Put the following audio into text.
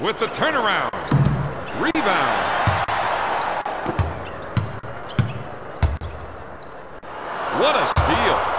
with the turnaround. Rebound. What a steal.